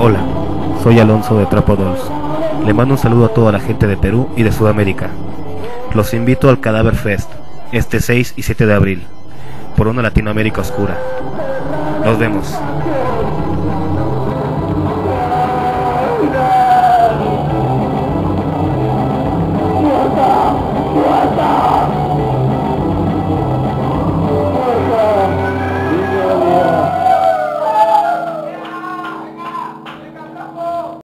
Hola, soy Alonso de Trapo Dolls. Le mando un saludo a toda la gente de Perú y de Sudamérica. Los invito al Cadáver Fest, este 6 y 7 de abril, por una Latinoamérica oscura. Nos vemos.